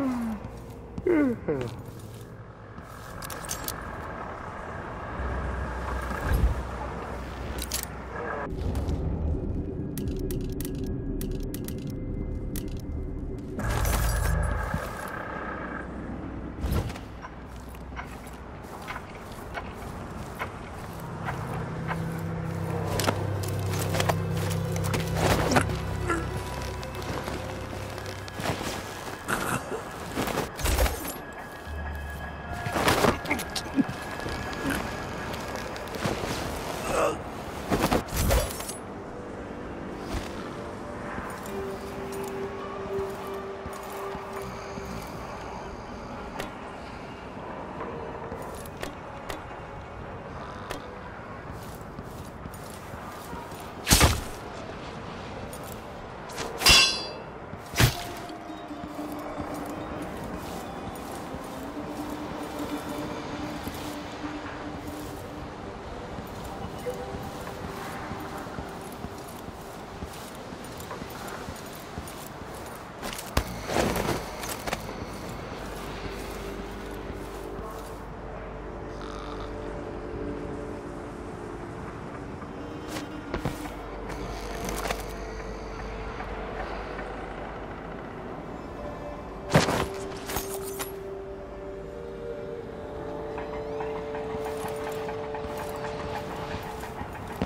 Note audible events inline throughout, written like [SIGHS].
Yeah. [SIGHS] [SIGHS] [SIGHS]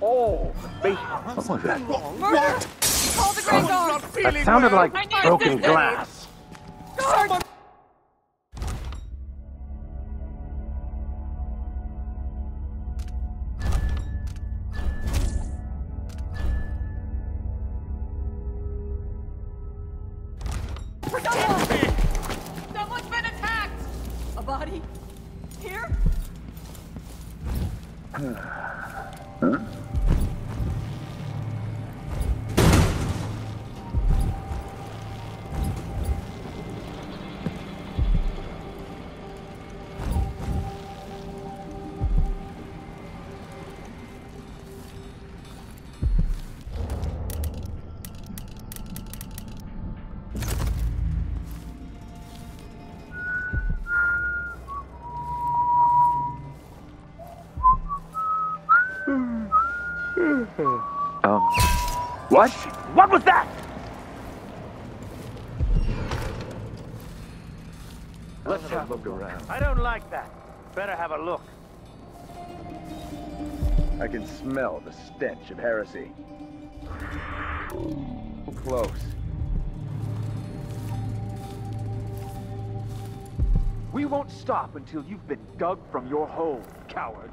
all the base. What was that? Murder! Call the Grand Guard! That sounded like broken glass. Someone! Someone's been attacked! A body? Here? [SIGHS] Um, what? What was that? Let's have a look around. I don't like that. Better have a look. I can smell the stench of heresy. Close. We won't stop until you've been dug from your hole, coward.